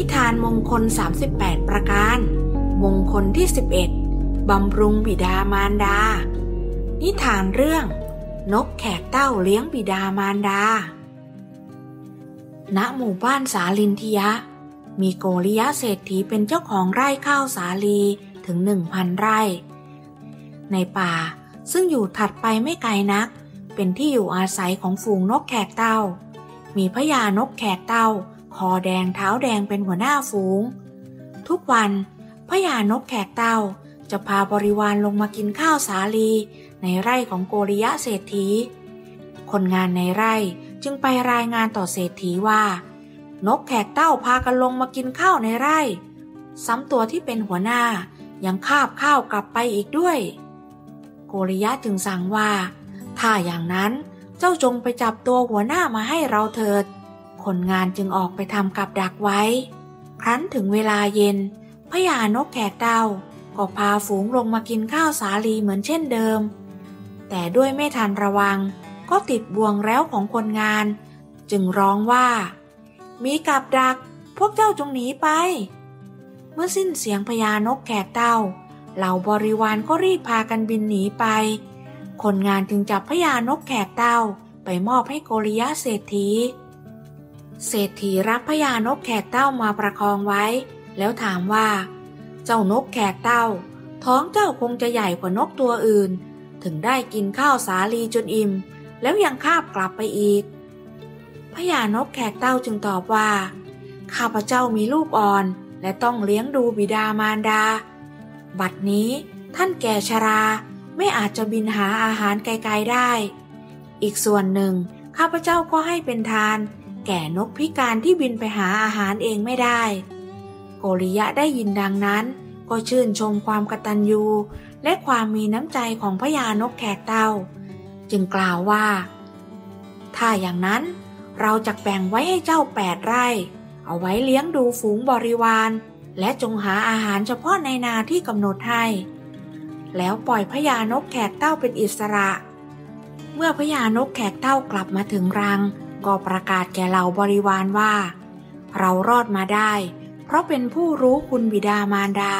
นิทานมงคล 38 ประการ มงคลที่ 11 บำรุงบิดามารดา นิทานเรื่อง นกแขกเต้าเลี้ยงบิดามารดา ณ หมู่บ้านสาลินทิยะ มีโกริยะเศรษฐีเป็นเจ้าของไร่ข้าวสาลีถึงหนึ่งพันไร่ ในป่าซึ่งอยู่ถัดไปไม่ไกลนัก เป็นที่อยู่อาศัยของฝูงนกแขกเต้า มีพญานกแขกเต้า คอแดงเท้าแดงเป็นหัวหน้าฝูง ทุกวันพญานกแขกเต้าจะพาบริวารลงมากินข้าวสาลีในไร่ของโกริยะเศรษฐี คนงานในไร่จึงไปรายงานต่อเศรษฐีว่า นกแขกเต้าพากันลงมากินข้าวในไร่ ซ้ำตัวที่เป็นหัวหน้ายังคาบข้าวกลับไปอีกด้วย โกริยะจึงสั่งว่า ถ้าอย่างนั้นเจ้าจงไปจับตัวหัวหน้ามาให้เราเถิด คนงานจึงออกไปทำกับดักไว้ ครั้นถึงเวลาเย็นพญานกแขกเต้าก็พาฝูงลงมากินข้าวสาลีเหมือนเช่นเดิม แต่ด้วยไม่ทันระวัง ก็ติดบ่วงแล้วของคนงาน จึงร้องว่า มีกับดัก พวกเจ้าจงหนีไป เมื่อสิ้นเสียงพญานกแขกเต้าเหล่าบริวารก็รีบพากันบินหนีไป คนงานจึงจับพญานกแขกเต้าไปมอบให้โกริยะเศรษฐี เศรษฐีรับพญานกแขกเต้ามาประคองไว้ แล้วถามว่า เจ้านกแขกเต้า ท้องเจ้าคงจะใหญ่กว่านกตัวอื่น ถึงได้กินข้าวสาลีจนอิ่ม แล้วยังคาบกลับไปอีกพญานกแขกเต้าจึงตอบว่า ข้าพเจ้ามีลูกอ่อน และต้องเลี้ยงดูบิดามารดา บัดนี้ท่านแก่ชราไม่อาจจะบินหาอาหารไกลๆได้ อีกส่วนหนึ่ง ข้าพเจ้าก็ให้เป็นทาน แก่นกพิการที่บินไปหาอาหารเองไม่ได้ โกริยะได้ยินดังนั้น ก็ชื่นชมความกตัญญู และความมีน้ำใจของพญานกแขกเต้าจึงกล่าวว่า ถ้าอย่างนั้นเราจะแบ่งไว้ให้เจ้าแปดไร่ เอาไว้เลี้ยงดูฝูงบริวาร และจงหาอาหารเฉพาะในนาที่กำหนดให้ แล้วปล่อยพญานกแขกเต้าเป็นอิสระ เมื่อพญานกแขกเต้ากลับมาถึงรัง ก็ประกาศแก่เหล่าบริวารว่า เรารอดมาได้ เพราะเป็นผู้รู้คุณบิดามารดา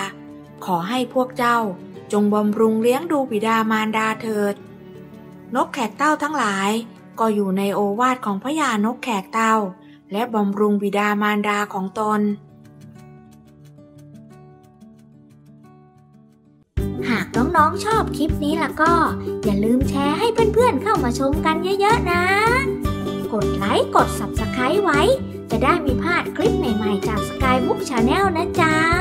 ขอให้พวกเจ้าจงบำรุงเลี้ยงดูบิดามารดาเถิด นกแขกเต้าทั้งหลายก็อยู่ในโอวาทของพญานกแขกเต้า และบำรุงบิดามารดาของตน หากน้องๆชอบคลิปนี้แล้วก็ อย่าลืมแชร์ให้เพื่อนๆเข้ามาชมกันเยอะๆนะ ดไลค์กด Subscribe ไว้ จะได้ไม่พลาดคลิปใหม่ๆจาก Skybook Channel นะจ๊ะ